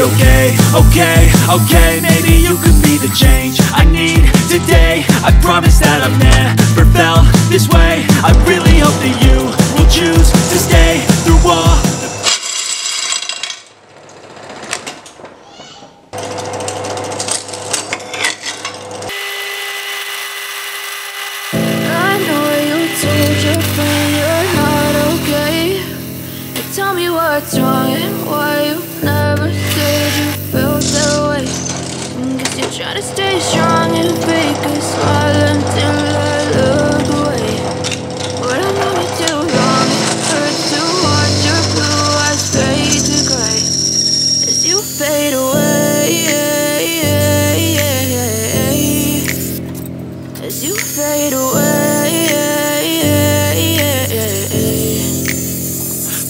okay Okay, okay, maybe you could be the change I need today. I promise that I've never felt this way. I really hope that you will choose to stay through all I know you told your friend you're not okay. Tell me what's wrong to stay strong and fake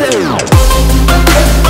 Two.